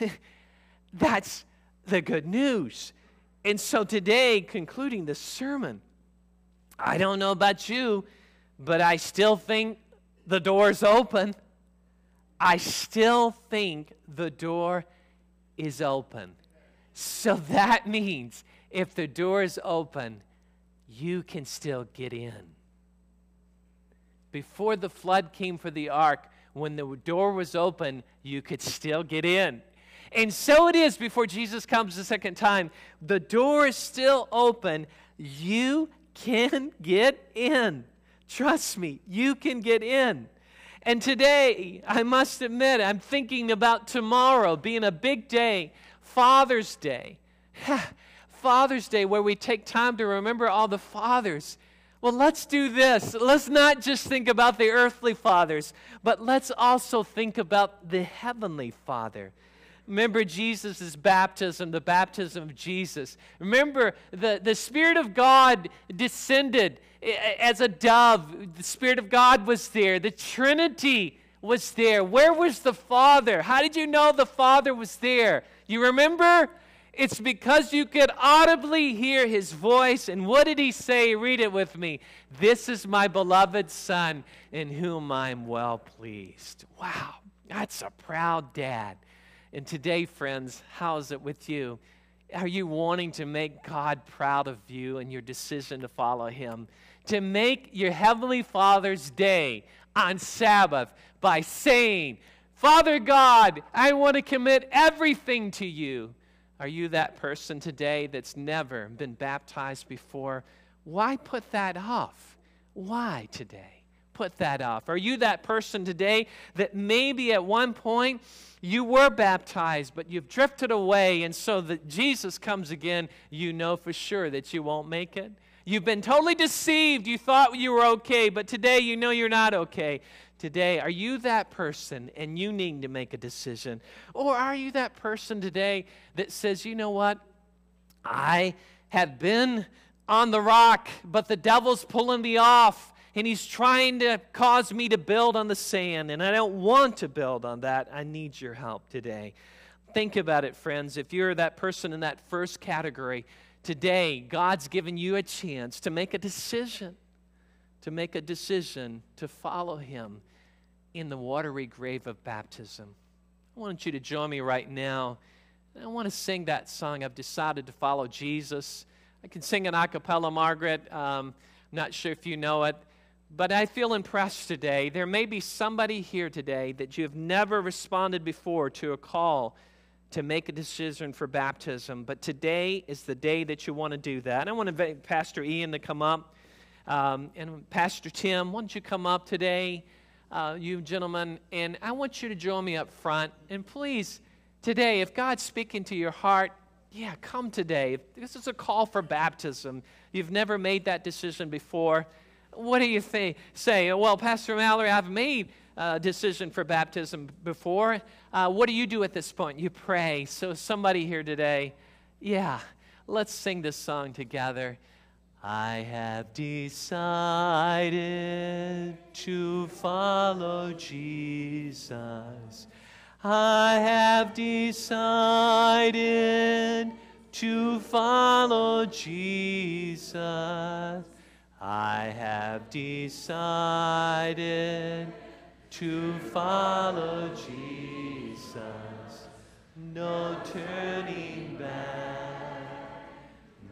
[laughs] That's the good news. And so today, concluding the sermon, I don't know about you, but I still think the door's open. I still think the door is open. So that means if the door is open, you can still get in. Before the flood came for the ark, when the door was open, you could still get in. And so it is before Jesus comes the second time. The door is still open. You can get in. Trust me, you can get in. And today, I must admit, I'm thinking about tomorrow being a big day, Father's Day. [sighs] Father's Day, where we take time to remember all the fathers. Well, let's do this. Let's not just think about the earthly fathers, but let's also think about the heavenly Father. Remember Jesus' baptism, the baptism of Jesus. Remember, the, the Spirit of God descended as a dove. The Spirit of God was there. The Trinity was there. Where was the Father? How did you know the Father was there? You remember? It's because you could audibly hear his voice. And what did he say? Read it with me. This is my beloved Son in whom I'm well pleased. Wow, that's a proud dad. And today, friends, how is it with you? Are you wanting to make God proud of you and your decision to follow Him? To make your Heavenly Father's day on Sabbath by saying, Father God, I want to commit everything to you. Are you that person today that's never been baptized before? Why put that off? Why today? Put that off. Are you that person today that maybe at one point you were baptized, but you've drifted away, and so that Jesus comes again, you know for sure that you won't make it. You've been totally deceived. You thought you were okay, but today you know you're not okay. Today, are you that person and you need to make a decision? Or are you that person today that says, you know what? I have been on the rock, but the devil's pulling me off and he's trying to cause me to build on the sand, and I don't want to build on that. I need your help today. Think about it, friends. If you're that person in that first category, today God's given you a chance to make a decision, to make a decision to follow Him in the watery grave of baptism. I want you to join me right now. I want to sing that song. I've decided to follow Jesus. I can sing an a cappella, Margaret. Um, not sure if you know it. But I feel impressed today. There may be somebody here today that you have never responded before to a call to make a decision for baptism, but today is the day that you want to do that. I want to invite Pastor Ian to come up. Um, and Pastor Tim, why don't you come up today, uh, you gentlemen, and I want you to join me up front. And please, today, if God's speaking to your heart, yeah, come today. This is a call for baptism. You've never made that decision before what do you say? Well, Pastor Mallory, I've made a decision for baptism before. Uh, what do you do at this point? You pray. So, somebody here today, yeah, let's sing this song together. I have decided to follow Jesus. I have decided to follow Jesus. I have decided to follow Jesus. No turning back.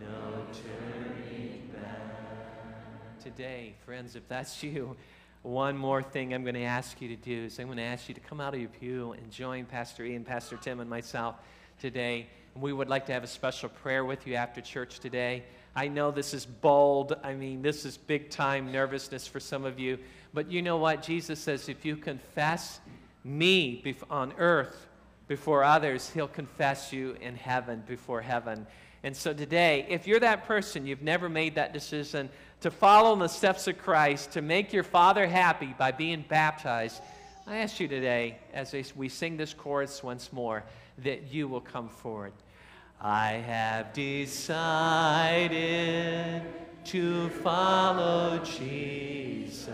No turning back. Today, friends, if that's [laughs] you, one more thing I'm going to ask you to do is I'm going to ask you to come out of your pew and join Pastor Ian, Pastor Tim, and myself today. And we would like to have a special prayer with you after church today. I know this is bold. I mean, this is big time nervousness for some of you. But you know what? Jesus says if you confess me on earth before others, he'll confess you in heaven before heaven. And so today, if you're that person, you've never made that decision to follow in the steps of Christ, to make your Father happy by being baptized, I ask you today, as we sing this chorus once more, that you will come forward. I have decided to follow Jesus.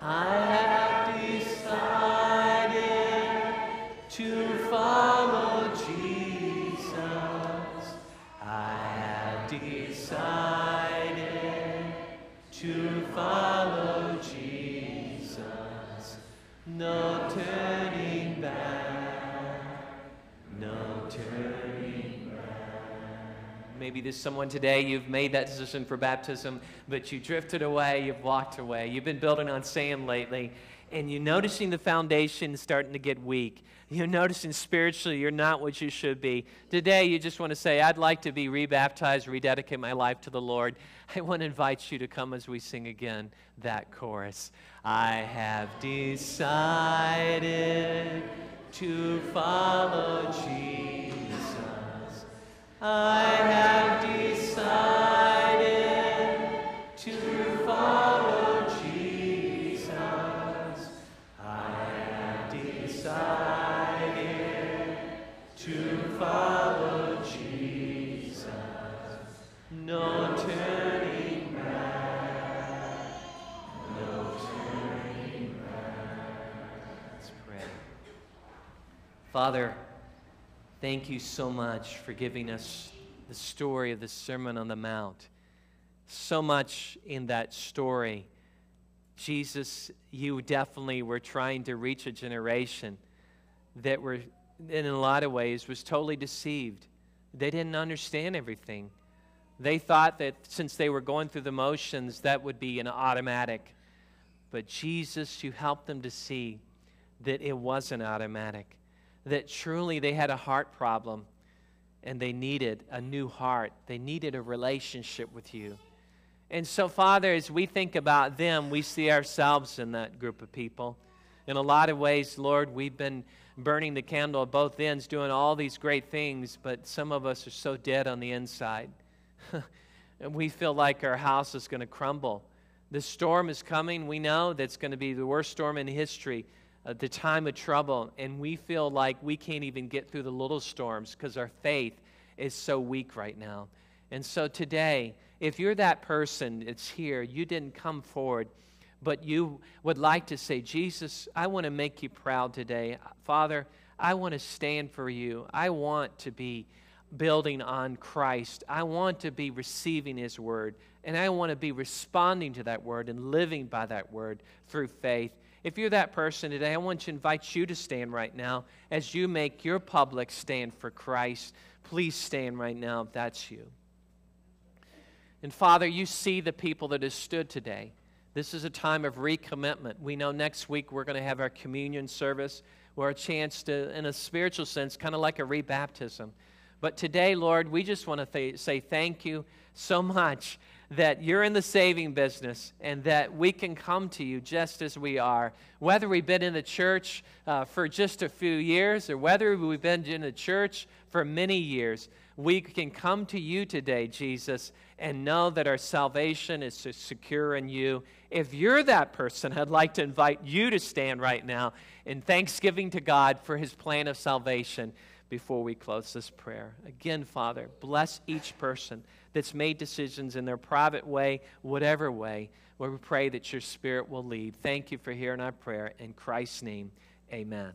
I have decided to follow Jesus. I have decided to follow Jesus. No Maybe there's someone today, you've made that decision for baptism, but you drifted away, you've walked away. You've been building on sand lately, and you're noticing the foundation starting to get weak. You're noticing spiritually you're not what you should be. Today, you just want to say, I'd like to be rebaptized, rededicate my life to the Lord. [laughs] I want to invite you to come as we sing again that chorus. I have decided to follow Jesus. I have decided to follow Jesus. I have decided to follow Jesus. No turning back. No turning back. Let's pray. Father, Thank you so much for giving us the story of the Sermon on the Mount. So much in that story. Jesus, you definitely were trying to reach a generation that were, in a lot of ways, was totally deceived. They didn't understand everything. They thought that since they were going through the motions, that would be an automatic. But Jesus, you helped them to see that it wasn't automatic that truly they had a heart problem and they needed a new heart. They needed a relationship with you. And so, Father, as we think about them, we see ourselves in that group of people. In a lot of ways, Lord, we've been burning the candle at both ends, doing all these great things, but some of us are so dead on the inside. [laughs] and we feel like our house is going to crumble. The storm is coming. We know that's going to be the worst storm in history uh, the time of trouble, and we feel like we can't even get through the little storms because our faith is so weak right now. And so today, if you're that person that's here, you didn't come forward, but you would like to say, Jesus, I want to make you proud today. Father, I want to stand for you. I want to be building on Christ. I want to be receiving His word, and I want to be responding to that word and living by that word through faith. If you're that person today, I want to invite you to stand right now as you make your public stand for Christ. Please stand right now if that's you. And Father, you see the people that have stood today. This is a time of recommitment. We know next week we're going to have our communion service or a chance to, in a spiritual sense, kind of like a rebaptism. But today, Lord, we just want to th- say thank you so much that you're in the saving business and that we can come to you just as we are. Whether we've been in the church uh, for just a few years or whether we've been in the church for many years, we can come to you today, Jesus, and know that our salvation is secure in you. If you're that person, I'd like to invite you to stand right now in thanksgiving to God for his plan of salvation before we close this prayer. Again, Father, bless each person that's made decisions in their private way, whatever way. Lord, we pray that your Spirit will lead. Thank you for hearing our prayer. In Christ's name, amen.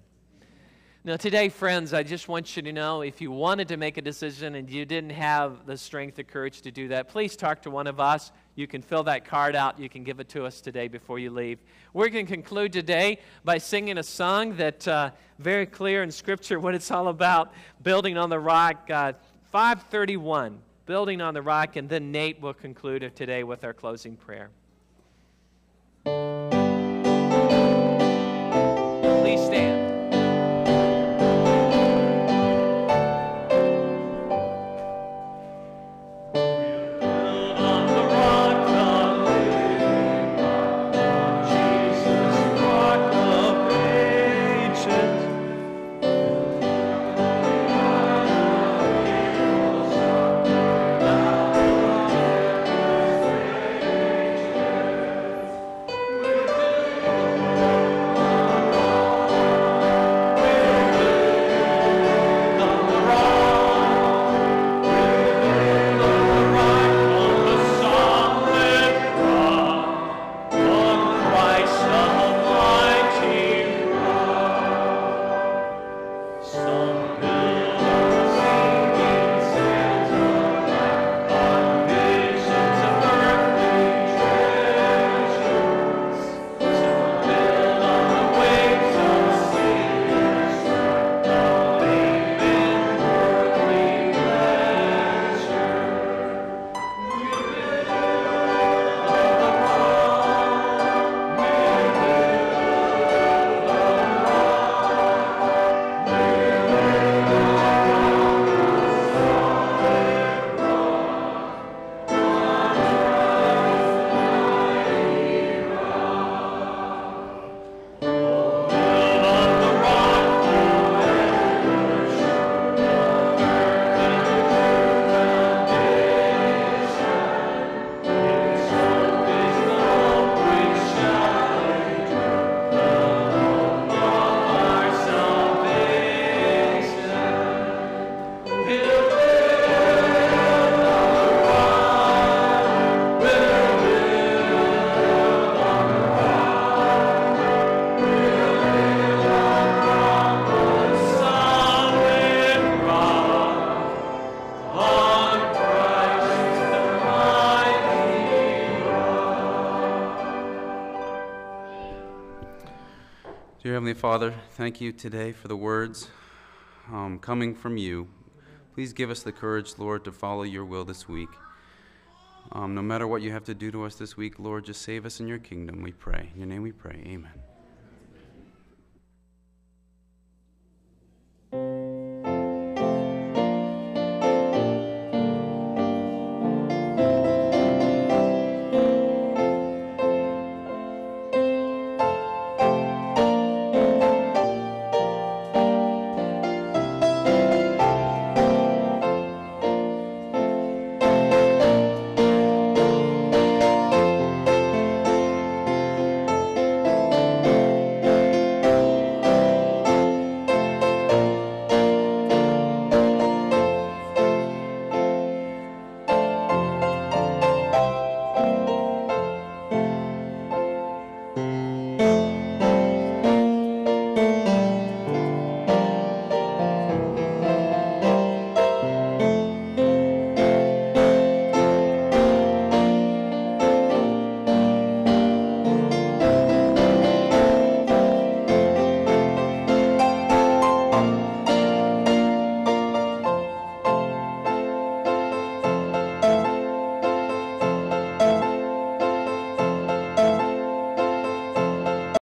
Now, today, friends, I just want you to know if you wanted to make a decision and you didn't have the strength or courage to do that, please talk to one of us. You can fill that card out. You can give it to us today before you leave. We're going to conclude today by singing a song that uh, very clear in Scripture what it's all about. Building on the rock, uh, 531. Building on the rock, and then Nate will conclude today with our closing prayer. Heavenly Father, thank you today for the words um, coming from you. Please give us the courage, Lord, to follow your will this week. Um, no matter what you have to do to us this week, Lord, just save us in your kingdom, we pray. In your name we pray. Amen.